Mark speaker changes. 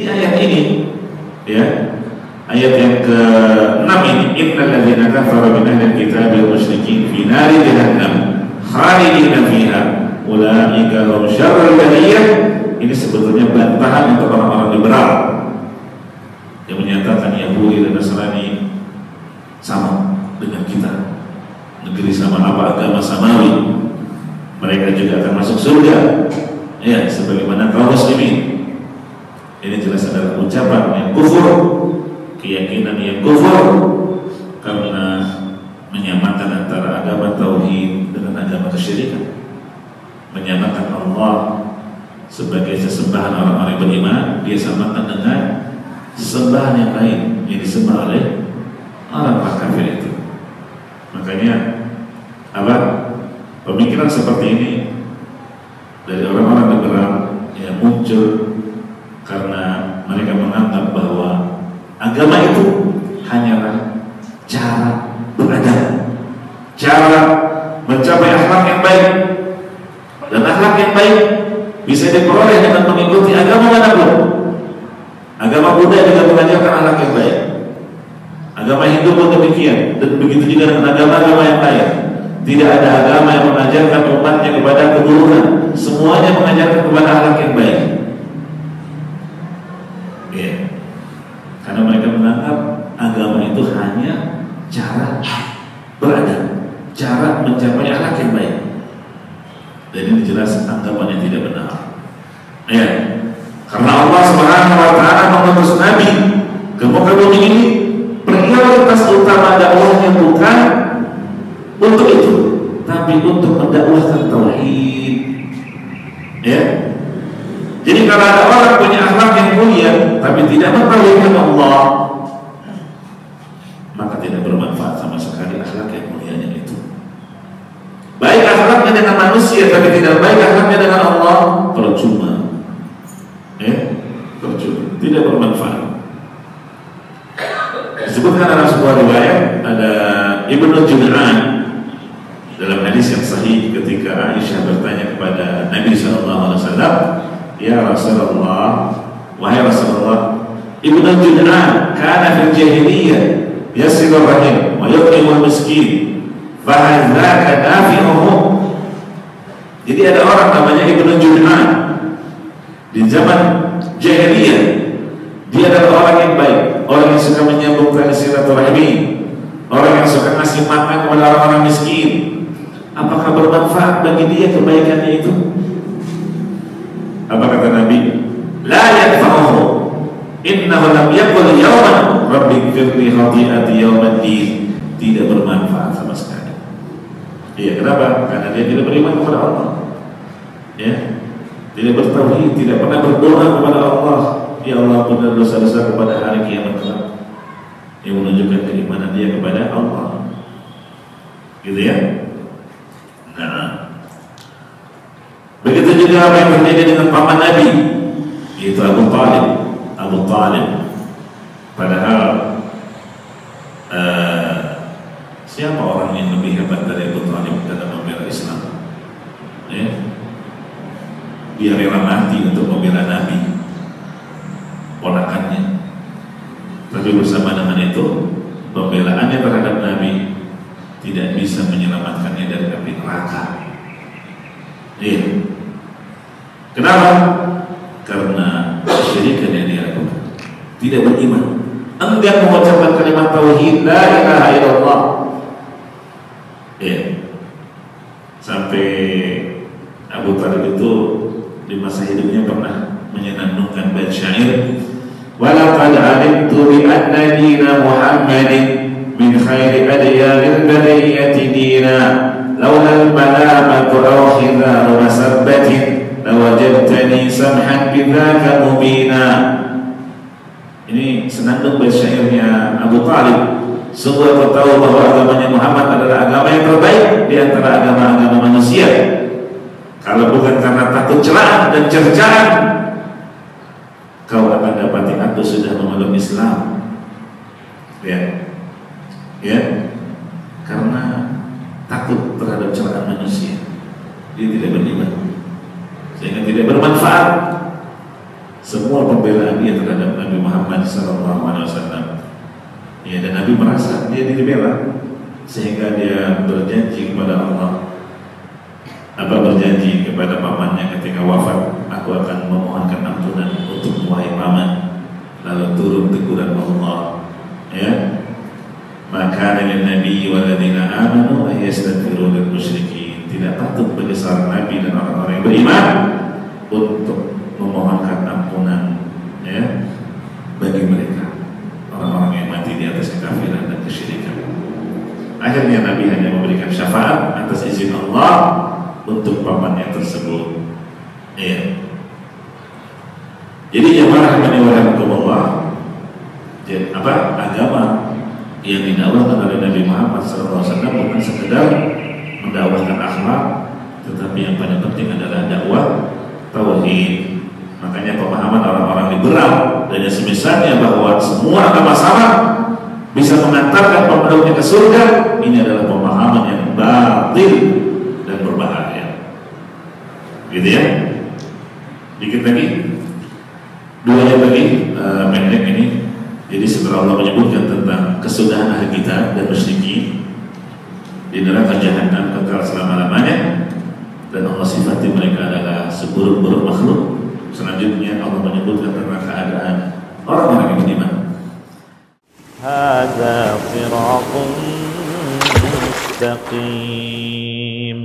Speaker 1: Jadi ayat ini ya. Ayat yang ke-6 ini. Innal ladzina kafaru min ahli kitab wal musyrikin fi nari jahannam khalidina fiha. Ulaika hum syarrul bariyah. Ini sebetulnya bantahan untuk orang-orang liberal yang menyatakan Yahudi dan Nasrani sama dengan kita. Negeri sama apa agama samawi mereka juga akan masuk surga. Ya sebagaimana kaum muslimin ini jelas adalah ucapan yang kufur keyakinan yang kufur. Karena menyamakan antara agama tauhid dengan agama kesyirikan. Menyamakan Allah sebagai sesembahan orang-orang beriman dia samakan dengan sesembahan yang lain yang disembah oleh orang-orang kafir itu. Makanya apa? Pemikiran seperti ini dari orang-orang liberal yang muncul karena mereka menganggap bahwa agama itu hanyalah cara beragama, cara mencapai akhlak yang baik dan akhlak yang baik bisa diperoleh dengan mengikuti agama mana pun. Agama Buddha juga mengajarkan akhlak yang baik. Agama Hindu pun demikian dan begitu juga dengan agama-agama yang lain. Tidak ada agama yang mengajarkan umatnya kepada keburukan. Semuanya mengajarkan kepada akhlak yang baik. Ya. Karena mereka menganggap agama itu hanya cara cara mencapai akhlak yang baik. Dan ini jelas anggapan yang tidak benar. Ya. Karena Allah Subhanahu wa taala mengutus nabi ke muka bumi ini prioritas utama dakwahnya bukan untuk itu, tapi untuk mendakwahkan tauhid. Ya. Jadi kalau ada orang punya akhlak yang mulia tapi tidak mentauhidkan Allah, maka tidak bermanfaat sama sekali akhlak yang mulianya itu. Baik akhlaknya dengan manusia tapi tidak baik akhlaknya dengan Allah, percuma. Ya, percuma, tidak bermanfaat. Disebutkan dalam sebuah riwayat ada Ibnu Jud'an dalam hadis yang sahih ketika Aisyah bertanya kepada Nabi SAW Ya Rasulullah Wahai Rasulullah Ibnu Jud'an Kana fil jahiliyah Yasilur rahim Wa yut'imul miskin Fahadzaka nafi'uhu Jadi ada orang namanya Ibnu Jud'an Di zaman jahiliyah Dia adalah orang yang baik Orang yang suka menyambung tali silaturahmi Orang yang suka ngasih makan kepada orang-orang miskin Apakah bermanfaat bagi dia kebaikannya itu? Apa kata Nabi? La yanfa'uhu innahu lam yakul yawman rabbi ighfirli khati'ati yawmiddin. Tidak bermanfaat sama sekali. Iya, kenapa? Karena dia tidak beriman kepada Allah. Ya. Tidak bertauhid, tidak pernah berdoa kepada Allah. Ya Allah, benar dosa-dosa kepada hari kiamat kelak. Yang menunjukkan keimanan dia kepada Allah. Gitu ya? Nah, Begitu juga apa yang terjadi dengan paman Nabi Yaitu Abu Talib Abu Talib Padahal uh, Siapa orang yang lebih hebat dari Abu Talib dalam membela Islam ya? Dia rela mati untuk membela Nabi Ponakannya Tapi bersama dengan itu Pembelaannya terhadap Nabi Tidak bisa menyelamatkannya dari api neraka Iya. Kenapa? Karena kesyirikan yang dia lakukan. Tidak beriman. Enggan mengucapkan kalimat tauhid la ilaha illallah ya sampai Abu Talib itu di masa hidupnya pernah menyenandungkan bait syair. Walaqad alimtu bi anna dina muhammadin min khairi adyanil bariyati dina. Laula al-malamatu aw khidar masabbatin lawajadtani samhan bidzaka mubina. Ini senandung bait syairnya Abu Talib. Sungguh aku tahu bahwa agamanya Muhammad adalah agama yang terbaik di antara agama-agama manusia. Kalau bukan karena takut celah dan cercaan, kau akan dapati aku sudah memeluk Islam. Ya, ya, karena takut terhadap celaan manusia dia tidak beriman sehingga tidak bermanfaat semua pembelaan dia terhadap Nabi Muhammad SAW. Ya, dan Nabi merasa dia dibela sehingga dia berjanji kepada Allah. Apa berjanji kepada pamannya ketika wafat aku akan memohonkan ampunan untuk wahai paman. Lalu turun teguran Allah ya. Maka dari Nabi waladina amanu ayastaghfiru lil musyrikin tidak patut bagi seorang nabi dan orang-orang yang beriman untuk memohonkan ampunan ya bagi mereka orang-orang yang mati di atas kekafiran dan kesyirikan. Akhirnya Nabi hanya memberikan syafaat atas izin Allah untuk pamannya tersebut. Ya. Jadi yang Allah, apa agama yang didakwahkan oleh Nabi Muhammad SAW bukan sekedar mendakwahkan akhlak, tetapi yang paling penting adalah dakwah tauhid. Makanya pemahaman orang-orang liberal dan yang semisalnya bahwa semua agama sama bisa mengantarkan pemeluknya ke surga, ini adalah pemahaman yang batil dan berbahaya. Gitu ya? Dikit lagi, dua yang lagi uh, ini. Jadi setelah Allah menyebutkan tentang kesudahan ahli kita dan musyrikin di neraka jahanam kekal selama-lamanya dan Allah sifati mereka adalah seburuk-buruk makhluk. Selanjutnya Allah menyebutkan tentang keadaan orang-orang yang.
Speaker 2: هذا صراط مستقيم.